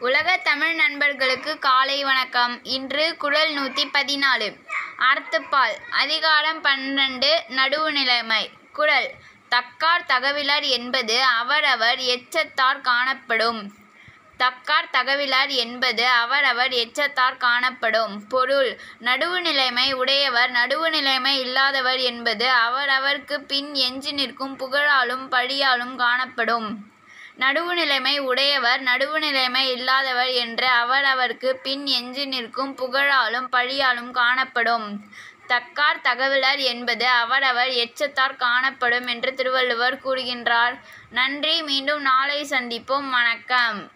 உலக தமிழ் நண்பர்களுக்கு காலை வணக்கம். இன்று குழல் நூற்றி பதினாலு. அறத்துப்பால். அதிகாரம் பன்னெண்டு நடுவு நிலைமை. குரல் தக்கார் தகவிலர் என்பது அவரவர் எச்சத்தார் காணப்படும். தக்கார் தகவிலார் என்பது அவரவர் எச்சத்தார் காணப்படும். பொருள். நடுவுநிலைமை உடையவர் நடுவுநிலைமை இல்லாதவர் என்பது அவரவர்க்கு பின் எஞ்சி நிற்கும் புகழாலும் பழியாலும் காணப்படும். நடுவுநிலைமை உடையவர் நடுவுநிலைமை இல்லாதவர் என்று அவரவர்க்கு பின் எஞ்சி நிற்கும் புகழாலும் பழியாலும் காணப்படும். தக்கார் தகவலர் என்பது அவரவர் எச்சத்தார் காணப்படும் என்று திருவள்ளுவர் கூறுகின்றார். நன்றி மீண்டும் நாளை சந்திப்போம். வணக்கம்.